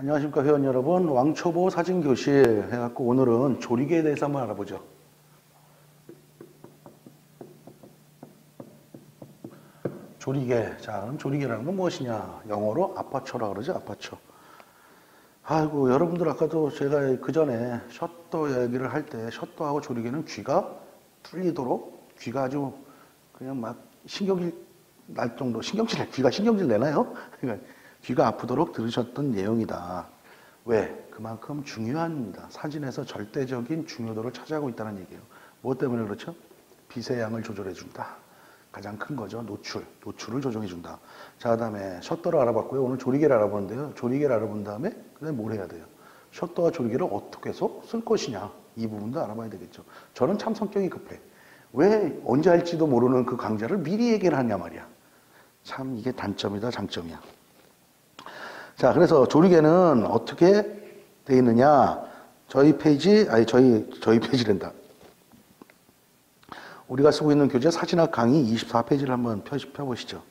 안녕하십니까 회원 여러분. 왕초보 사진교실 해갖고 오늘은 조리개에 대해서 한번 알아보죠. 조리개. 자 그럼 조리개라는 건 무엇이냐? 영어로 아파처라 그러죠 아파처. 아이고 여러분들 아까도 제가 그 전에 셔터 얘기를 할 때 셔터하고 조리개는 귀가 뚫리도록 귀가 아주 그냥 막 신경질 날 정도 신경질 귀가 신경질 내나요? 그러니까 귀가 아프도록 들으셨던 내용이다. 왜? 그만큼 중요합니다. 사진에서 절대적인 중요도를 차지하고 있다는 얘기예요. 뭐 때문에 그렇죠? 빛의 양을 조절해 준다. 가장 큰 거죠. 노출. 노출을 조정해 준다. 자, 그 다음에 셔터를 알아봤고요. 오늘 조리개를 알아보는데요. 조리개를 알아본 다음에 그 다음에 뭘 해야 돼요? 셔터와 조리개를 어떻게 해서 쓸 것이냐. 이 부분도 알아봐야 되겠죠. 저는 참 성격이 급해. 왜 언제 할지도 모르는 그 강좌를 미리 얘기를 하냐 말이야. 참 이게 단점이다 장점이야. 자 그래서 조리개는 어떻게 돼 있느냐 저희 페이지 아니 저희 저희 페이지랜다. 우리가 쓰고 있는 교재 사진학 강의 24페이지를 한번 펴, 펴보시죠.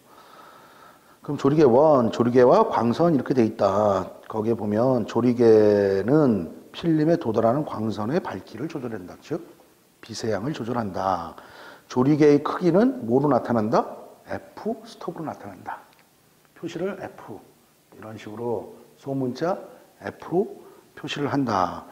그럼 조리개 원, 조리개와 광선 이렇게 돼 있다. 거기에 보면 조리개는 필름에 도달하는 광선의 밝기를 조절한다. 즉 빛의 양을 조절한다. 조리개의 크기는 뭐로 나타난다? F stop으로 나타난다. 표시를 F 이런 식으로 소문자 F로 표시를 한다.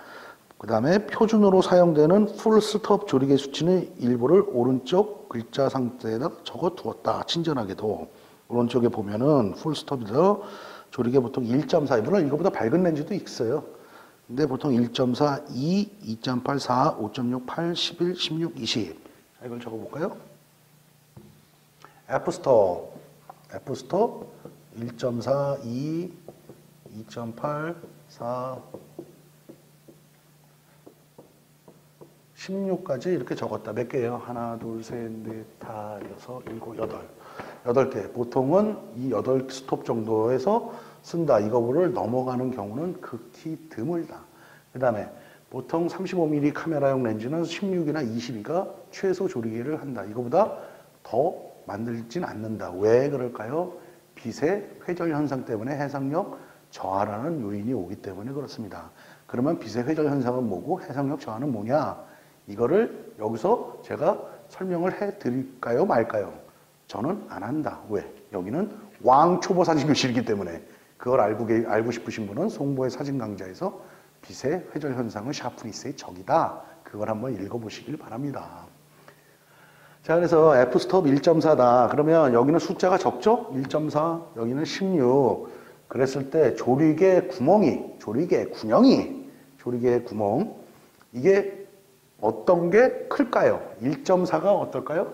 그 다음에 표준으로 사용되는 full stop 조리개 수치는 일부를 오른쪽 글자 상태에다 적어 두었다. 친절하게도. 오른쪽에 보면은 full stop에서 조리개 보통 1.4, 물론 이거보다 밝은 렌즈도 있어요. 근데 보통 1.4, 2, 2.8, 4, 5.6, 8, 11, 16, 20. 자, 이걸 적어볼까요? F스톱, F스톱 1.4, 2, 2.8, 4, 16까지 이렇게 적었다. 몇 개예요? 하나, 둘, 셋, 넷, 다, 여섯, 일곱, 여덟. 여덟 개. 보통은 이 여덟 스톱 정도에서 쓴다. 이거를 넘어가는 경우는 극히 드물다. 그 다음에 보통 35mm 카메라용 렌즈는 16이나 22가 최소 조리개를 한다. 이거보다 더 만들진 않는다. 왜 그럴까요? 빛의 회절 현상 때문에 해상력 저하라는 요인이 오기 때문에 그렇습니다. 그러면 빛의 회절 현상은 뭐고 해상력 저하는 뭐냐? 이거를 여기서 제가 설명을 해 드릴까요? 말까요? 저는 안 한다. 왜? 여기는 왕초보 사진 교실이기 때문에 그걸 알고, 알고 싶으신 분은 송보의 사진 강좌에서 빛의 회절 현상은 샤프니스의 적이다. 그걸 한번 읽어보시길 바랍니다. 자, 그래서 F스톱 1.4다. 그러면 여기는 숫자가 적죠? 1.4, 여기는 16. 그랬을 때 조리개 구멍이, 조리개 군형이, 조리개 구멍, 이게 어떤 게 클까요? 1.4가 어떨까요?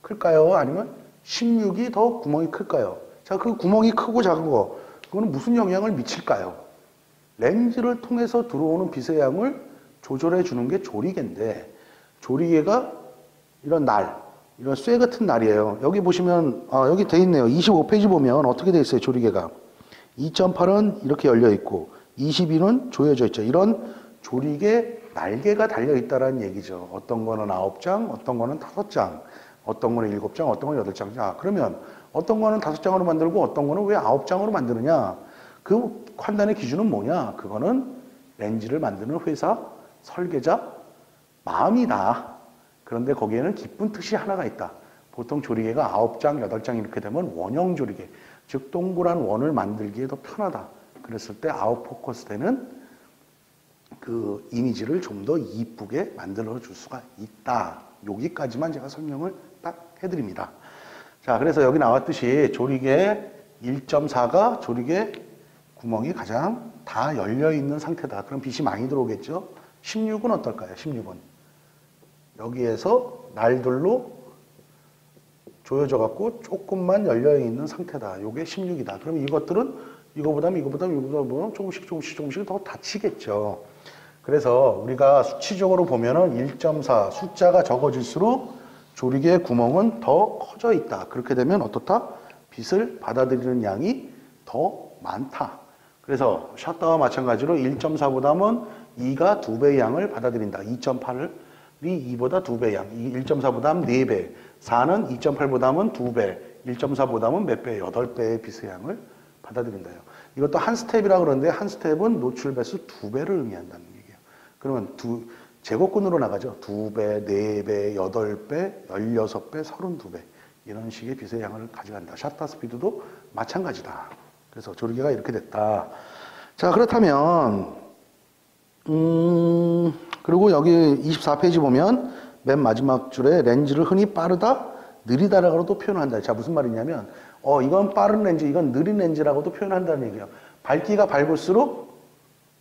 클까요? 아니면 16이 더 구멍이 클까요? 자, 그 구멍이 크고 작은 거, 그거는 무슨 영향을 미칠까요? 렌즈를 통해서 들어오는 빛의 양을 조절해 주는 게 조리개인데, 조리개가 이런 날, 이런 쇠 같은 날이에요. 여기 보시면, 아, 여기 돼 있네요. 25페이지 보면 어떻게 돼 있어요, 조리개가. 2.8은 이렇게 열려 있고, 22는 조여져 있죠. 이런 조리개 날개가 달려 있다는 얘기죠. 어떤 거는 9장, 어떤 거는 5장, 어떤 거는 7장, 어떤 거는 8장. 자, 그러면 어떤 거는 5장으로 만들고 어떤 거는 왜 9장으로 만드느냐? 그 판단의 기준은 뭐냐? 그거는 렌즈를 만드는 회사, 설계자, 마음이다. 그런데 거기에는 기쁜 뜻이 하나가 있다. 보통 조리개가 9장, 8장 이렇게 되면 원형 조리개, 즉 동그란 원을 만들기에 더 편하다. 그랬을 때 아웃 포커스 되는 그 이미지를 좀 더 이쁘게 만들어 줄 수가 있다. 여기까지만 제가 설명을 딱 해드립니다. 자, 그래서 여기 나왔듯이 조리개 1.4가 조리개 구멍이 가장 다 열려 있는 상태다. 그럼 빛이 많이 들어오겠죠? 16은 어떨까요? 16은 여기에서 날들로 조여져 갖고 조금만 열려 있는 상태다. 요게 16이다. 그럼 이것들은 이거보다 이거보다 이거보다 조금씩 조금씩 조금씩 더 닫히겠죠. 그래서 우리가 수치적으로 보면은 1.4 숫자가 적어질수록 조리개 구멍은 더 커져 있다. 그렇게 되면 어떻다? 빛을 받아들이는 양이 더 많다. 그래서 샷다와 마찬가지로 1.4보다는 2가 2배의 양을 받아들인다. 2.8이 2보다 2배 양, 1.4보다는 4배, 4는 2.8보다는 2배, 1.4보다는 몇 배? 8배의 빛의 양을 받아들인다요. 이것도 한 스텝이라고 그러는데 한 스텝은 노출 배수 두 배를 의미한다는 얘기예요. 그러면 두 제곱근으로 나가죠. 두 배, 네 배, 여덟 배, 열여섯 배, 서른두 배 이런 식의 빛의 양을 가져간다. 셔터 스피드도 마찬가지다. 그래서 조리개가 이렇게 됐다. 자 그렇다면 음 그리고 여기 24페이지 보면 맨 마지막 줄에 렌즈를 흔히 빠르다, 느리다라고도 표현한다. 자 무슨 말이냐면 어 이건 빠른 렌즈, 이건 느린 렌즈라고도 표현한다는 얘기예요. 밝기가 밝을수록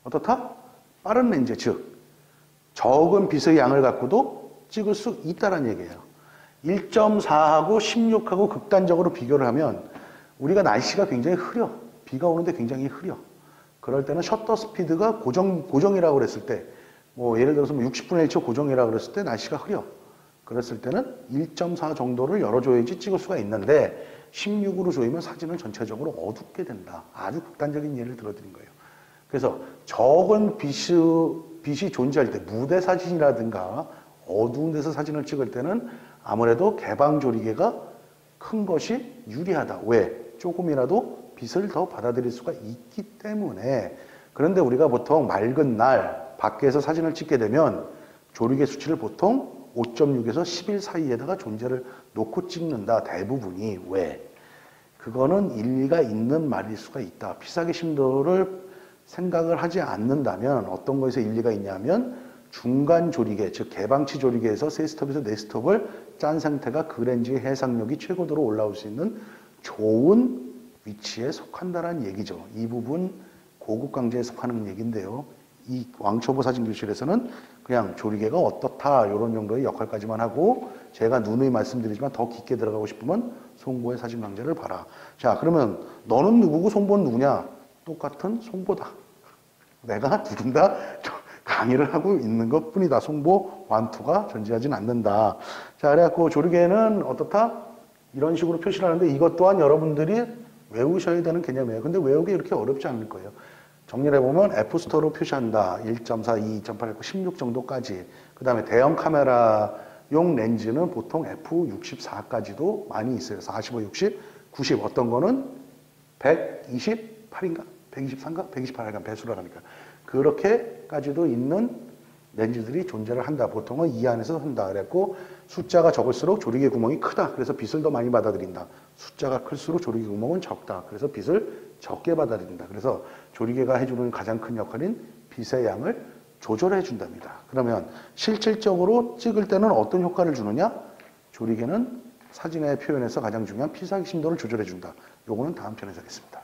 어떻다? 빠른 렌즈, 즉 적은 빛의 양을 갖고도 찍을 수 있다는 얘기예요. 1.4하고 16하고 극단적으로 비교를 하면 우리가 날씨가 굉장히 흐려. 비가 오는데 굉장히 흐려. 그럴 때는 셔터 스피드가 고정, 고정이라고 그랬을 때, 뭐 예를 들어서 뭐 60분의 1초 고정이라고 그랬을 때 날씨가 흐려. 그랬을 때는 1.4 정도를 열어줘야지 찍을 수가 있는데 16으로 조이면 사진은 전체적으로 어둡게 된다. 아주 극단적인 예를 들어드린 거예요. 그래서 적은 빛이, 빛이 존재할 때 무대 사진이라든가 어두운 데서 사진을 찍을 때는 아무래도 개방 조리개가 큰 것이 유리하다. 왜? 조금이라도 빛을 더 받아들일 수가 있기 때문에 그런데 우리가 보통 맑은 날 밖에서 사진을 찍게 되면 조리개 수치를 보통 5.6에서 11 사이에다가 존재를 놓고 찍는다. 대부분이 왜? 그거는 일리가 있는 말일 수가 있다. 피사기 심도를 생각을 하지 않는다면 어떤 거에서 일리가 있냐면 중간 조리개, 즉 개방치 조리개에서 세 스톱에서 네 스톱을 짠 상태가 그 렌즈의 해상력이 최고도로 올라올 수 있는 좋은 위치에 속한다라는 얘기죠. 이 부분 고급 강제에 속하는 얘기인데요. 이 왕초보 사진 교실에서는 그냥 조리개가 어떻다 이런 정도의 역할까지만 하고 제가 누누이 말씀드리지만 더 깊게 들어가고 싶으면 송보의 사진 강제를 봐라. 자 그러면 너는 누구고 송보는 누구냐? 똑같은 송보다. 내가 두분다 강의를 하고 있는 것 뿐이다. 송보 완투가 존재하진 않는다. 자, 그래갖고 조리개는 어떻다? 이런 식으로 표시를 하는데 이것 또한 여러분들이 외우셔야 되는 개념이에요. 근데 외우기 이렇게 어렵지 않을 거예요. 정리를 해보면 F스토로 표시한다. 1.4, 2.8, 16 정도까지. 그 다음에 대형 카메라용 렌즈는 보통 F64까지도 많이 있어요. 45, 60, 90. 어떤 거는 128인가? 123가? 128가 배수를 하니까. 그렇게까지도 있는 렌즈들이 존재를 한다. 보통은 이 안에서 한다. 그랬고 숫자가 적을수록 조리개 구멍이 크다. 그래서 빛을 더 많이 받아들인다. 숫자가 클수록 조리개 구멍은 적다. 그래서 빛을 적게 받아들인다. 그래서 조리개가 해주는 가장 큰 역할인 빛의 양을 조절해 준답니다. 그러면 실질적으로 찍을 때는 어떤 효과를 주느냐? 조리개는 사진의 표현에서 가장 중요한 피사기 심도를 조절해 준다. 요거는 다음 편에서 하겠습니다.